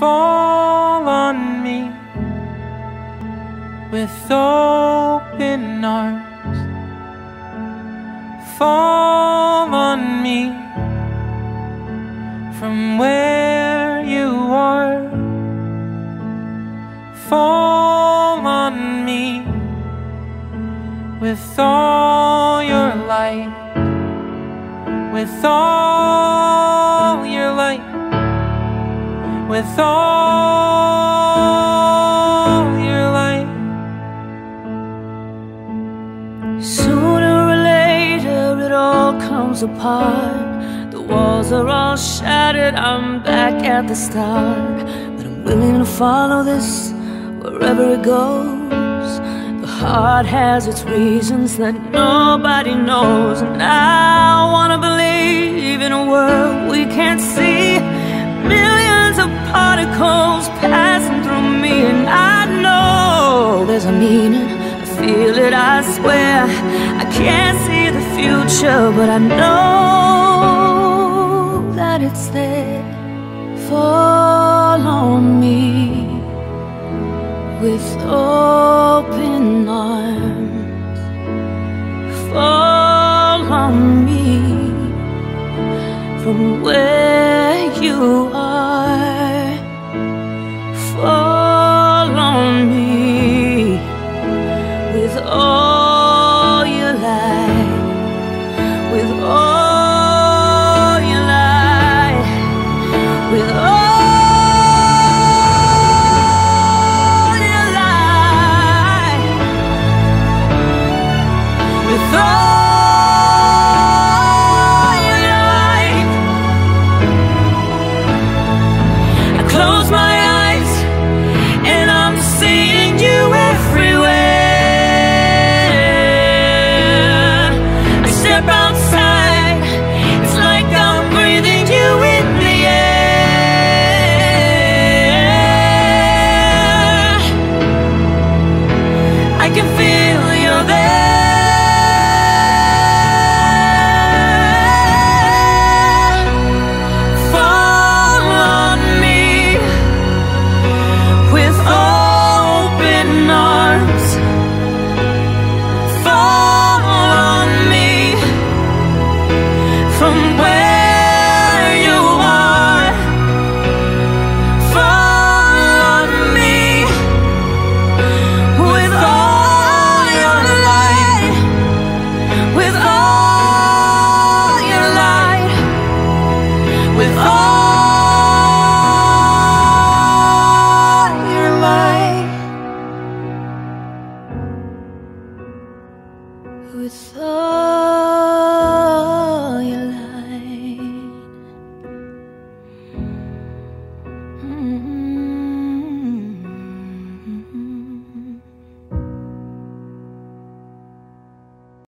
fall on me with open arms. Fall on me from where you are. Fall on me with all your light, with all with all your light. Sooner or later, it all comes apart. The walls are all shattered. I'm back at the start. But I'm willing to follow this wherever it goes. The heart has its reasons that nobody knows. And I wanna believe meaning. I feel it, I swear. I can't see the future, but I know that it's there. Fall on me with open arms. Fall on me from where you So.